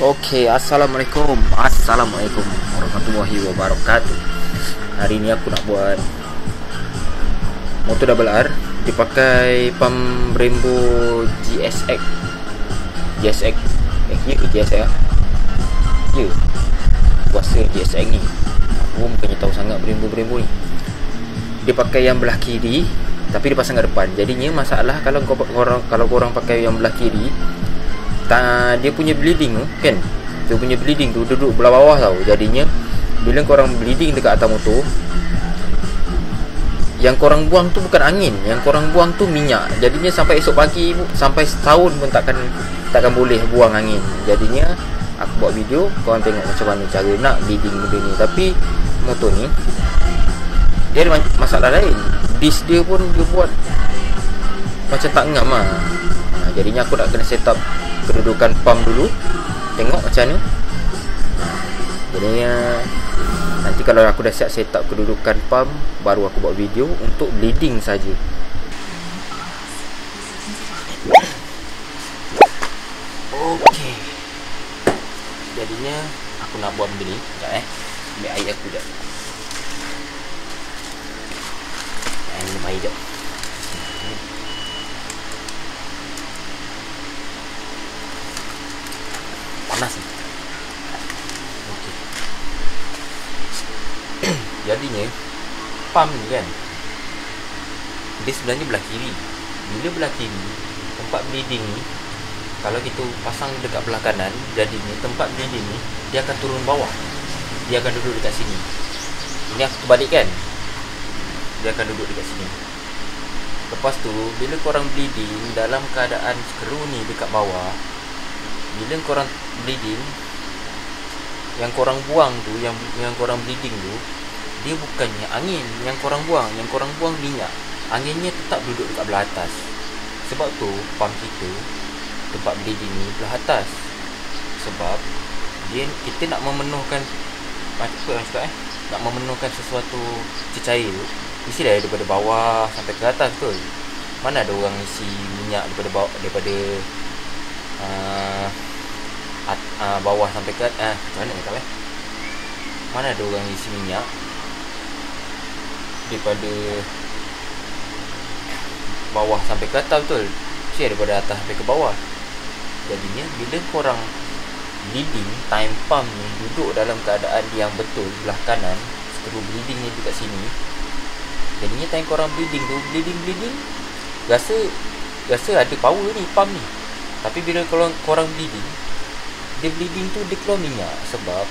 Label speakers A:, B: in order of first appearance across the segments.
A: Okey, Assalamualaikum. Assalamualaikum Warahmatullahi Wabarakatuh. Hari ni aku nak buat Motor double R. Dipakai pump Brembo GSX GSX Eh, ya ke GSX lah? Ya. Kuasa GSX ni. Aku bukannya tahu sangat Brembo-Brembo ni. Dia pakai yang belah kiri Tapi dia pasang kat depan. Jadinya masalah Kalau kau kalau korang pakai yang belah kiri Dia punya bleeding Kan? Dia punya bleeding tu Duduk belah bawah tau. Jadinya Bila korang bleeding dekat atas motor yang korang buang tu bukan angin. Yang korang buang tu minyak. Jadinya sampai esok pagi Sampai setahun pun takkan Takkan boleh buang angin. Jadinya Aku buat video Korang tengok macam mana cara nak bleeding benda ni. Tapi Motor ni Dia ada masalah lain. Disc dia pun dia buat Macam tak ngam lah Jadinya aku nak kena set up Kedudukan pump dulu. Tengok macam mana Jadinya Nanti kalau aku dah siap set up kedudukan pump Baru aku buat video untuk bleeding saja. Okey. Jadinya Aku nak buat benda ni. Sekejap eh. Ambil air aku sekejap. Minum air sekejap Panas ni Jadinya Pump ni kan Dia sebenarnya belah kiri. Bila belah kiri Tempat bleeding ni Kalau kita pasang dekat belah kanan Jadinya tempat bleeding ni Dia akan turun bawah. Dia akan duduk dekat sini. Ini aku terbalik kan? Dia akan duduk dekat sini. Lepas tu Bila korang bleeding Dalam keadaan skru ni dekat bawah Bila korang bleeding yang korang buang tu yang yang korang bleeding tu dia bukannya angin yang korang buang yang korang buang minyak. Anginnya tetap duduk dekat belah atas. Sebab tu pump kita tempat bleeding ni belah atas. Sebab dia kita nak memenuhkan macam apa orang cakap eh? Nak memenuhkan sesuatu cecair tu mesti dah daripada bawah sampai ke atas tu mana ada orang isi minyak daripada bawah daripada uh, at, uh, bawah sampai ke atas uh, mana cakap eh? Mana ada orang isi minyak daripada bawah sampai ke atas betul? Mesti daripada atas sampai ke bawah. Jadinya bila korang bleeding time pump ni duduk dalam keadaan yang betul belah kanan skru bleeding ni dekat sini jadinya time korang bleeding tu bleeding bleeding rasa rasa ada power ni pump ni. Tapi bila korang, korang bleeding dia bleeding tu dia keluar minyak. Sebab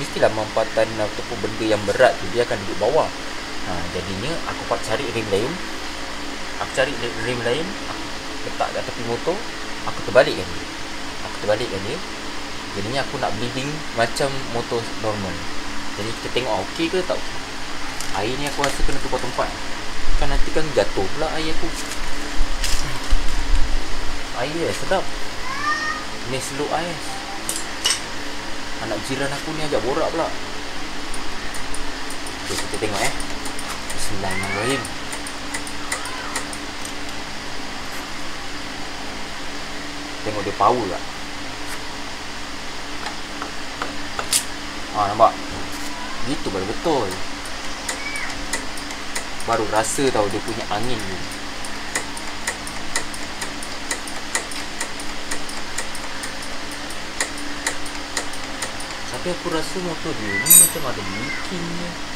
A: mestilah mampatan ataupun benda yang berat tu dia akan duduk bawah ha, jadinya aku pak cari rim lain. Aku cari rim lain aku letak kat tepi motor aku terbalikkan dia aku terbalikkan dia jadinya aku nak bleeding macam motor normal. Jadi kita tengok okey ke tak okey? Air ni aku rasa kena tukar tempat. Kan nanti kan jatuh pula air aku. Air sedap. Ni seluk air. Anak jiran aku ni ajak borak pula. Okay, kita tengok eh Bismillahirrahmanirrahim. Tengok dia power tak? Ah nampak? Gitu baru betul. Baru rasa tau dia punya angin ni. Tapi aku rasa motor dia ni macam ada leaking ni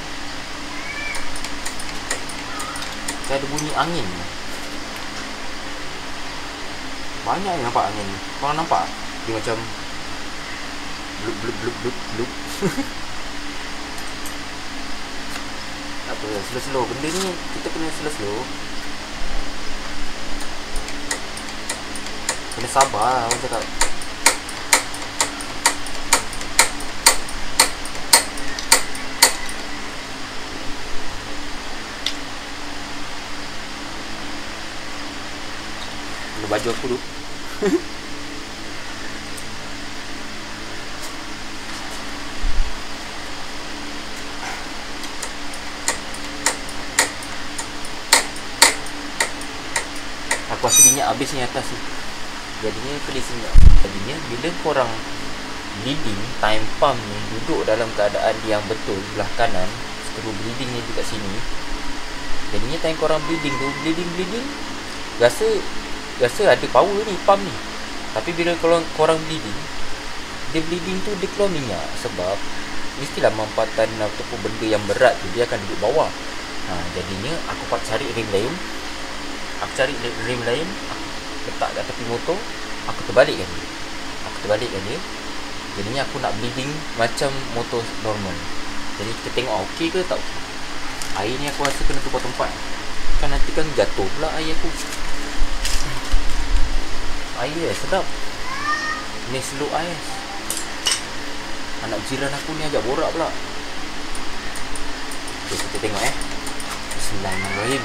A: Kayak ada bunyi angin. Banyak yang nampak angin. Ni Korang nampak? Dia macam Blup blup blup blup blup. Apa slow slow Benda ni kita kena slow slow Kena sabar Orang cakap Ada baju aku tu Aku rasa minyak habis ni atas ni. Jadinya pedis minyak Jadinya bila korang bleeding time pump ni duduk dalam keadaan yang betul belah kanan skru bleeding ni dekat sini jadinya time korang bleeding tu bleeding bleeding rasa rasa ada power ni pump ni. Tapi bila korang, korang bleeding dia bleeding tu dia keluar minyak. Sebab mestilah mampatan ataupun benda yang berat tu dia akan duduk bawah. Ha, jadinya aku pak cari rim lain. Aku cari rim lain aku letak kat tepi motor aku terbalikkan dia aku terbalikkan dia jadinya aku nak bleeding macam motor normal. Jadi kita tengok okey ke tak okey? Air ni aku rasa kena tukar tempat kan nanti kan jatuh pula air aku air sedap. Ni seluk air Anak jiran aku ni ajak borak pula. Okay, kita tengok eh. Bismillahirrahmanirrahim.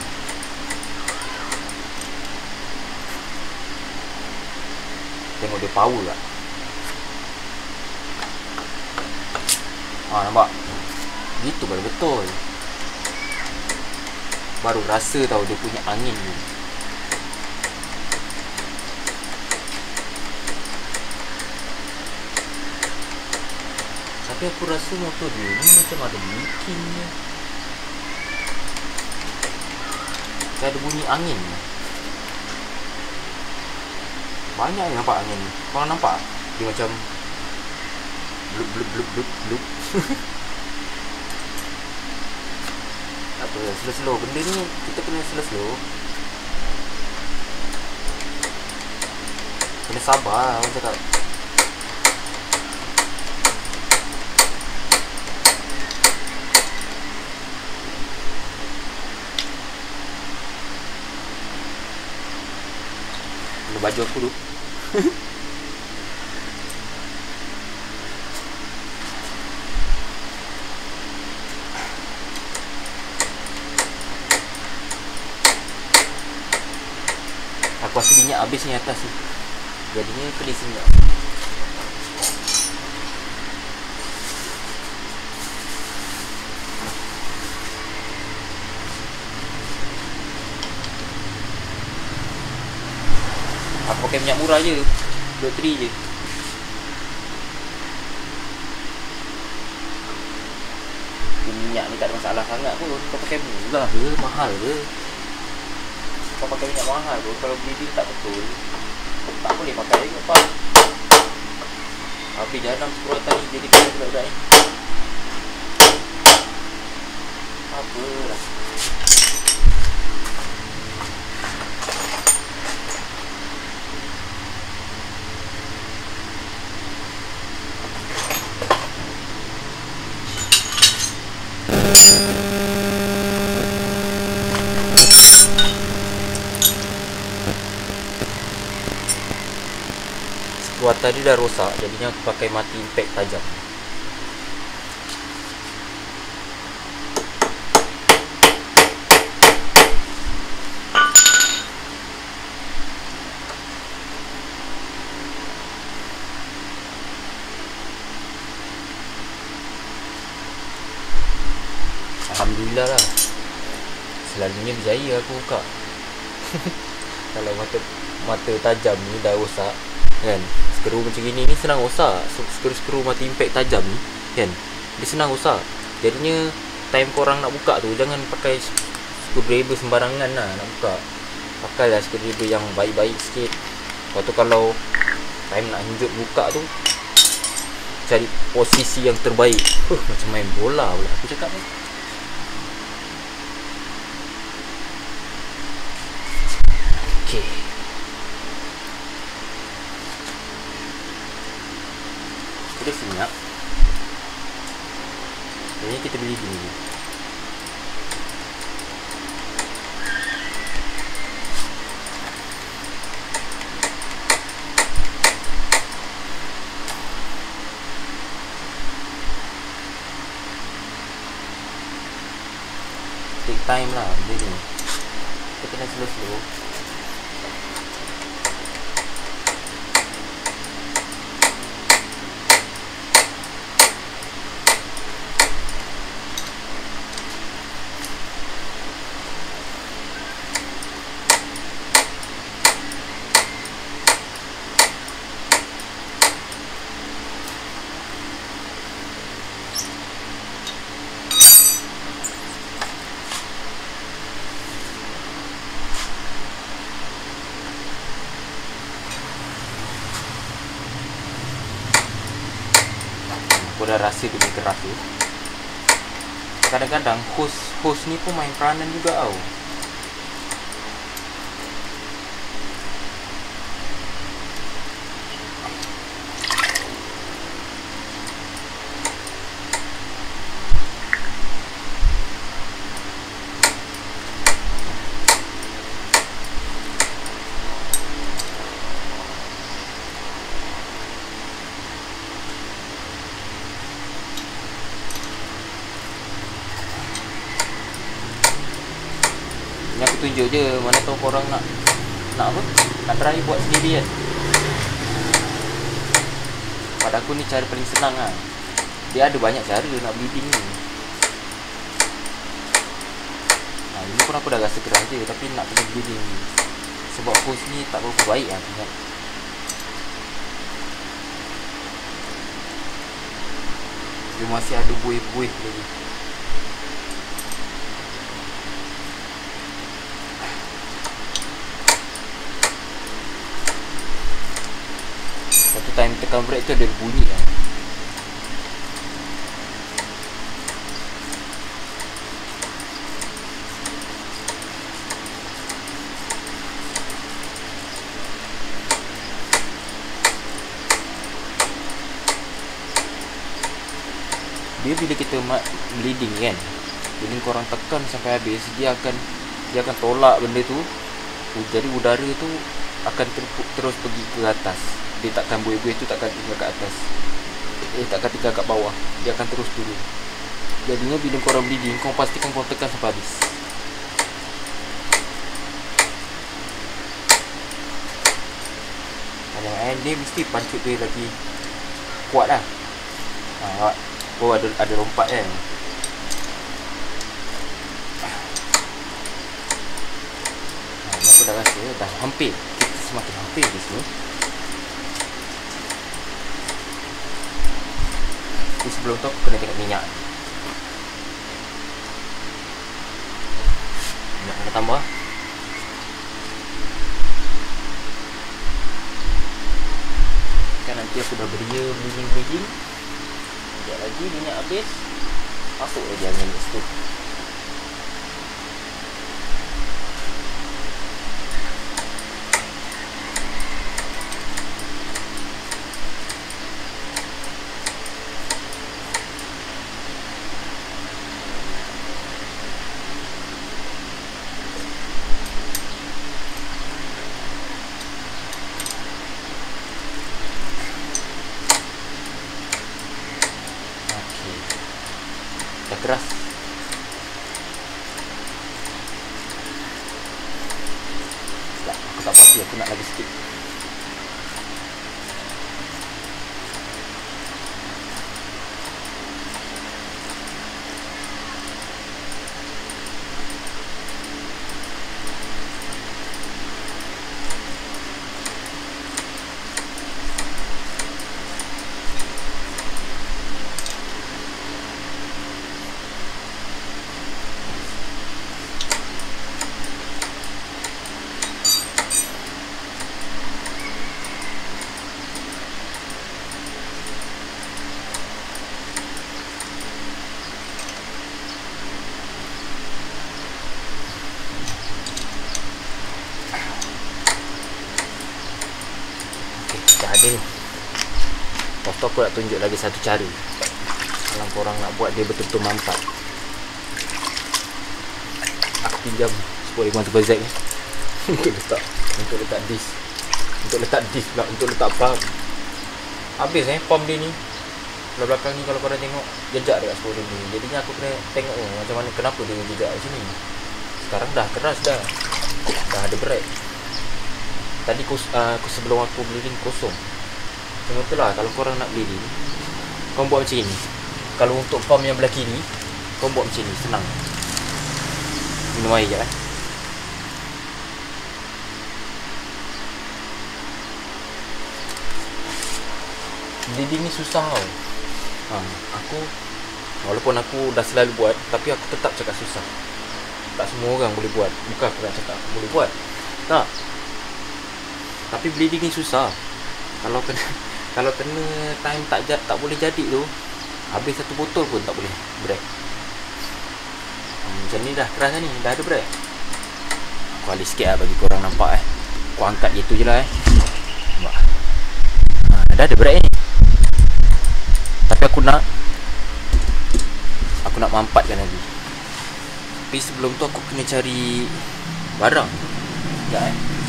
A: Tengok dia power tak Ha nampak? Gitu baru betul. Baru rasa tau dia punya angin Tapi aku rasa motor dia ni macam ada leaking ni. Kayak ada bunyi angin ni. Banyak yang nampak angin ni. Korang nampak? Dia macam blup blup blup blup blup. Apa slow slow benda ni kita kena slow slow. Kena sabar orang cakap. Baju aku tu Aku rasa minyak habis ni atas ni. Jadinya pedis minyak pakai minyak murah je. Dua tri je. Minyak ni tak ada masalah sangat pun. Kau pakai murah ke? Mahal ke? Kau pakai minyak mahal pun. Kalau bleeding tak betul Tak boleh pakai ke apa? Habis janam sekuratan ni jadi kena budak-budak ni. Apalah Kuat tadi dah rosak Jadinya aku pakai mati impact tajam. Alhamdulillah lah. Selalunya berjaya aku buka. Kalau mata mata tajam ni dah rosak Kan Skru macam gini ni senang rosak. Skru-skru mati impact tajam ni Kan? Dia senang rosak. Jadinya Time korang nak buka tu Jangan pakai Screwdriver sembarangan lah Nak buka. Pakailah screwdriver yang baik-baik sikit. Lepas tu kalau Time nak hinjut buka tu Cari posisi yang terbaik. Huh, Macam main bola pula. Aku cakap ni. Okay. Senyap. Jadi kita beli dulu. Take time lah benda ni. Kita kena slow-slow. Rasa dia punya keras tu. Kadang-kadang host host ni pun main peranan juga tau Ni aku tunjuk je Mana tahu korang nak Nak apa? Nak try buat sendiri kan. Pada aku ni cara paling senang lah. Dia ada banyak cara nak bleeding ni. Nah, ini pun aku dah rasa keras je Tapi nak kena bleeding ni. Sebab host ni tak berapa baik lah ingat Dia masih ada buih-buih lagi Tekan break tu ada bunyi kan? Dia bila kita bleeding kan Bila korang tekan sampai habis Dia akan Dia akan tolak benda tu. Jadi udara tu Akan ter- terus pergi ke atas Dia takkan buih-buih tu takkan tinggal kat atas. Eh takkan tinggal kat bawah. Dia akan terus turun. Jadinya bila korang bleeding Kau pastikan kau tekan sampai habis. Yang lain dia mesti pancut dia lagi Kuat lah. Ha, Oh ada ada lompat kan ha, ni aku dah rasa dah hampir. Kita semakin hampir di sini Tapi sebelum tu aku kena tengok minyak. Minyak kena tambah. Kan nanti aku dah beria bleeding-bleeding Sekejap lagi. Minyak habis. Masuk lagi angin kat situ Okey. Dah keras. Tak, aku tak pasti aku nak lagi sikit. Okey, dah ada ni. Lepas tu aku nak tunjuk lagi satu cara. Kalau korang nak buat dia betul-betul mampat. Aku pinjam 10 tu Zack ni. untuk letak untuk letak disk. Untuk letak disk pula, untuk letak pump. Habis eh pump dia ni. Belah belakang ni kalau korang tengok jejak dekat spore ni. Jadinya aku kena tengok oh, macam mana kenapa dia jejak kat sini. Sekarang dah keras dah. Dah ada break. Tadi kos, uh, sebelum aku bleeding kosong Macam tu lah Kalau korang nak bleeding Kau buat macam ni. Kalau untuk pump yang belah kiri Kau buat macam ni Senang. Minum air je eh Bleeding ni susah tau. Ha, Aku Walaupun aku dah selalu buat Tapi aku tetap cakap susah. Tak semua orang boleh buat. Bukan aku nak cakap aku boleh buat. Tak. Tapi bleeding ni susah. Kalau kena Kalau kena time tak jad, tak boleh jadi tu Habis satu botol pun tak boleh Brek hmm, Macam ni dah keras ni Dah ada brek Aku alih sikit lah bagi korang nampak eh. Aku angkat gitu je lah eh. Nampak? Ha, Dah ada brek ni. Tapi aku nak Aku nak mampatkan lagi. Tapi sebelum tu aku kena cari Barang. Sekejap eh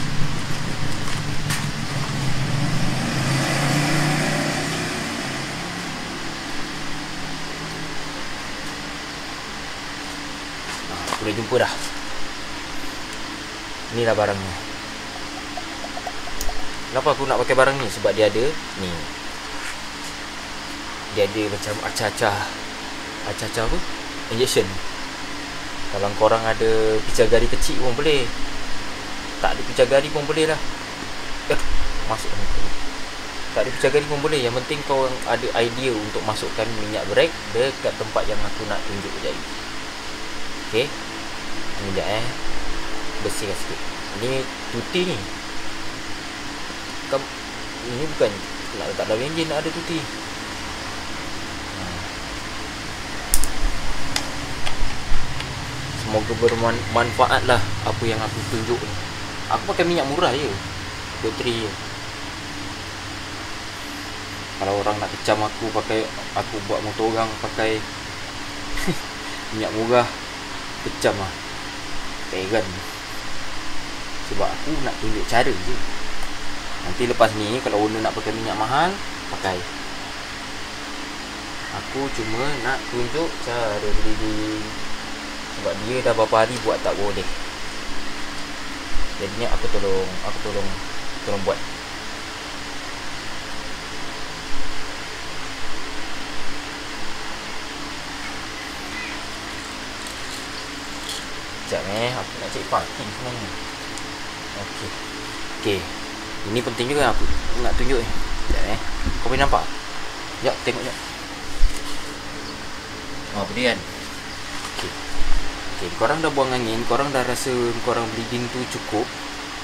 A: Dah jumpa dah. Inilah barangnya. Kenapa aku nak pakai barang ni? Sebab dia ada Ni. Dia ada macam acah-acah. Acah-acah apa? Injection. Kalau korang ada Pijagari kecil pun boleh. Tak ada pijagari pun boleh lah. Eh Masuk ni. Tak ada pijagari pun boleh. Yang penting kau ada idea Untuk masukkan minyak brake Dekat tempat yang aku nak tunjuk lagi. Okay Sekejap eh. Bersihkan sikit. Ini tuti ni. Kam, Ini bukan Nak letak dalam enjin nak ada tuti. Semoga bermanfaat lah Apa yang aku tunjuk ni. Aku pakai minyak murah je. Bateri je. Kalau orang nak kecam aku pakai Aku buat motor orang pakai Minyak murah Kecam lah Pegan Sebab aku nak tunjuk cara je. Nanti lepas ni Kalau owner nak pakai minyak mahal Pakai. Aku cuma nak tunjuk cara bleeding Sebab dia dah berapa hari buat tak boleh. Jadi ni aku tolong Aku tolong Tolong buat Sekejap eh Aku nak cari parking sebenarnya. Okey. Okey. Ini penting juga aku nak tunjuk ni. Sekejap eh. Kau boleh nampak? Sekejap tengok sekejap. Oh boleh kan? Okey. Okey korang dah buang angin Korang dah rasa korang bleeding tu cukup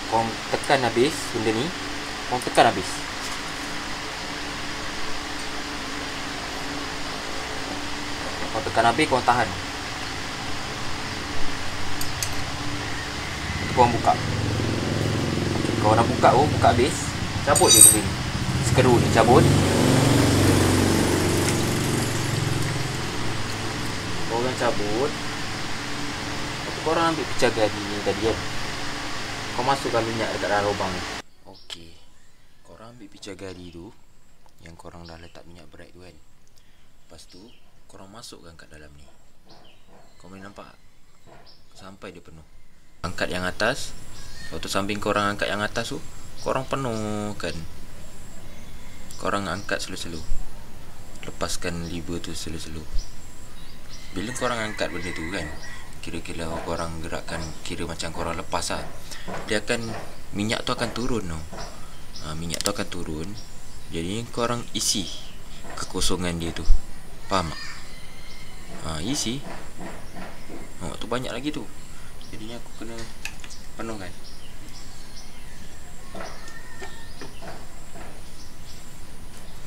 A: Korang tekan habis benda ni Korang tekan habis. Korang tekan habis korang tahan korang buka. Okay, Kau nak buka tu, buka habis. Cabut je benda ni. Skru ni cabut. Korang cabut. Lepas korang ambil pecahan ni tadi kan? Kau masukkan minyak dekat dalam lubang ni. Okey. Korang ambil pijak gari tu Yang korang dah letak minyak bright tu kan? Lepas tu Korang masukkan kat dalam ni. Kau boleh nampak? Sampai dia penuh angkat yang atas. Waktu samping korang angkat yang atas tu korang penuh kan korang angkat selu-selu. Lepaskan lever tu selu-selu. Bila korang angkat benda tu kan kira-kira korang gerakkan kira macam korang lepas lah. Dia akan minyak tu akan turun tau ha, minyak tu akan turun. Jadi korang isi kekosongan dia tu. Faham tak? Ha, isi. Oh, tu banyak lagi tu Jadinya aku kena penuhkan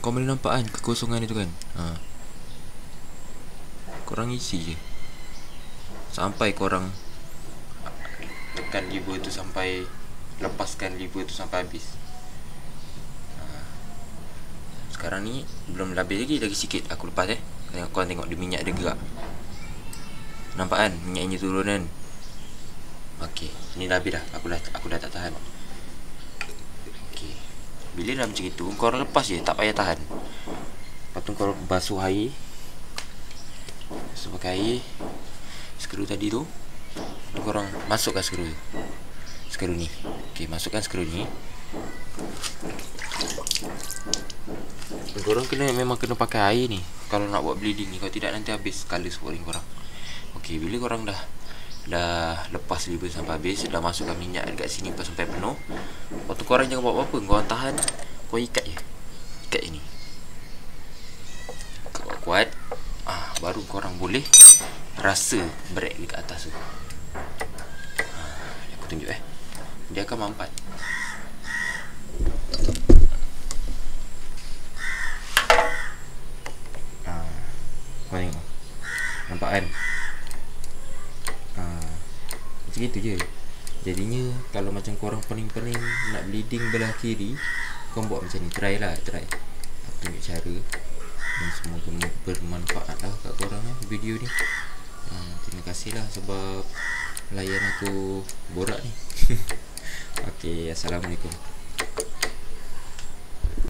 A: Kau boleh nampak kan kekosongan itu kan? Ha. Korang isi je. Sampai korang Tekan lever tu sampai Lepaskan lever tu sampai habis. Ha. Sekarang ni Belum habis lagi Lagi sikit. Aku lepas eh. Kau tengok dia minyak dia gerak. Nampak kan Minyak ini turun kan Okey, ni dah habis dah. Aku dah aku dah tak tahan. Okey. Bila dah macam itu, kau orang lepas je, tak payah tahan. Tu kau basuh air. Basuh pakai air. Skru tadi tu. Tu kau orang masukkan skru tu. Skru ni. Okey, masukkan skru ni. Kau orang kena memang kena pakai air ni. Kalau nak buat bleeding ni, kalau tidak nanti habis colour sporing kau orang. Okey, bila kau orang dah dah lepas liver sampai habis dah masukkan minyak dekat sini sampai penuh. Waktu korang jangan buat apa-apa korang tahan kau ikat je. Ikat ini kuat kuat ah baru korang boleh rasa brake dekat atas tu. Ah, aku tunjuk eh. Dia akan mampat. Ah. Gitu je. Jadinya Kalau macam korang pening-pening Nak bleeding belah kiri Kau buat macam ni. Try lah Try. Aku tunjuk cara. Dan semoga bermanfaat lah Kat korang eh, Video ni. Uh, Terima kasih lah Sebab Layan aku Borak ni. Okay Assalamualaikum